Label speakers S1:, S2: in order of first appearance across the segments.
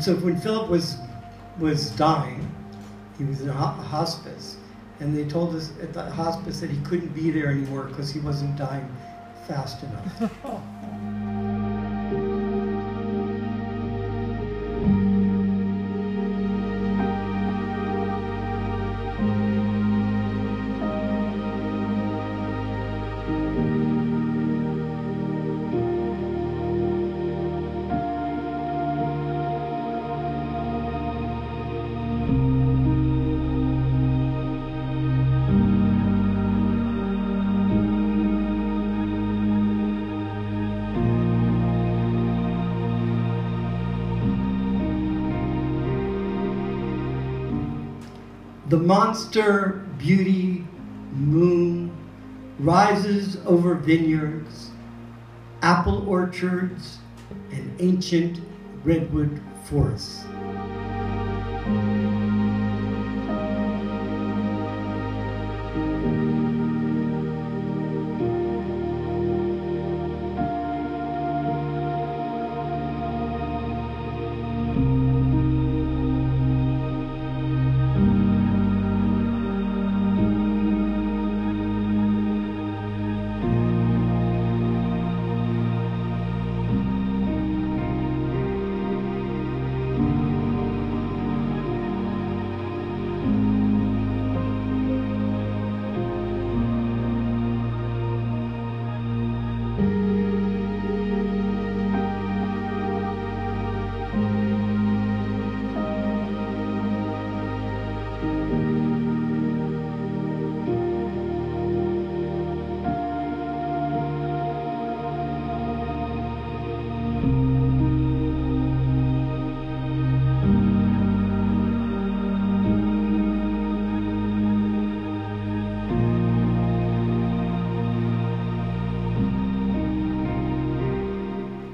S1: And so when Philip was was dying, he was in a hospice, and they told us at the hospice that he couldn't be there anymore because he wasn't dying fast enough. The monster beauty moon rises over vineyards, apple orchards, and ancient redwood forests.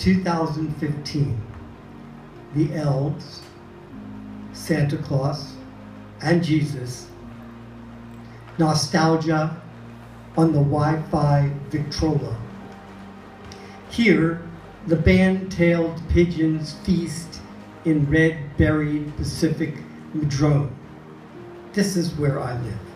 S1: Two thousand fifteen. The elves, Santa Claus, and Jesus. Nostalgia on the Wi-Fi Victrola. Here, the band-tailed pigeons feast in red-berried Pacific madrone. This is where I live.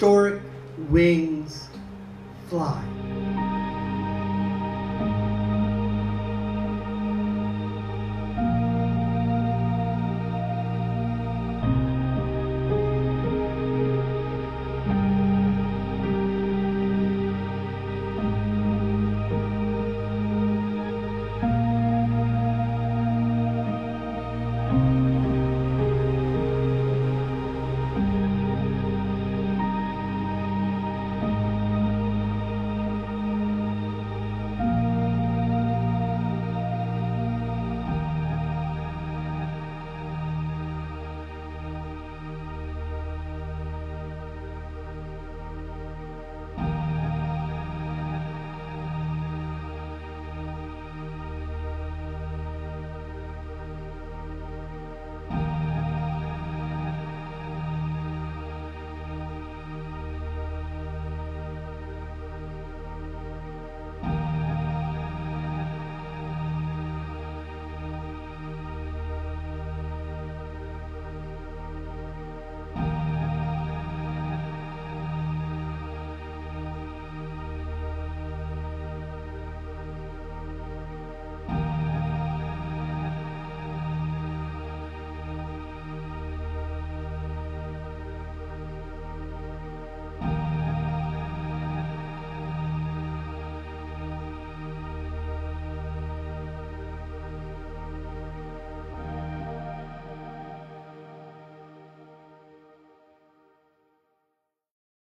S1: Wings fly.